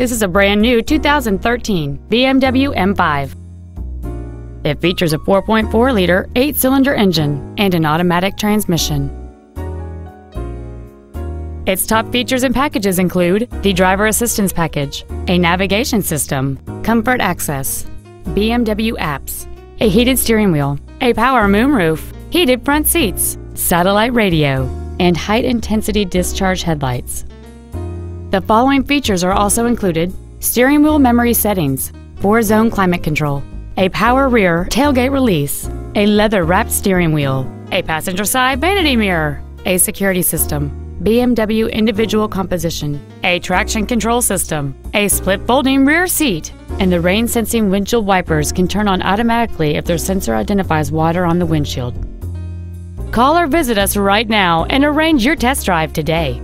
This is a brand new 2013 BMW M5. It features a 4.4 liter, 8 cylinder engine and an automatic transmission. Its top features and packages include the driver assistance package, a navigation system, comfort access, BMW apps, a heated steering wheel, a power moonroof, heated front seats, satellite radio, and high intensity discharge headlights. The following features are also included steering wheel memory settings, four zone climate control, a power rear tailgate release, a leather wrapped steering wheel, a passenger side vanity mirror, a security system, BMW individual composition, a traction control system, a split folding rear seat, and the rain sensing windshield wipers can turn on automatically if their sensor identifies water on the windshield. Call or visit us right now and arrange your test drive today.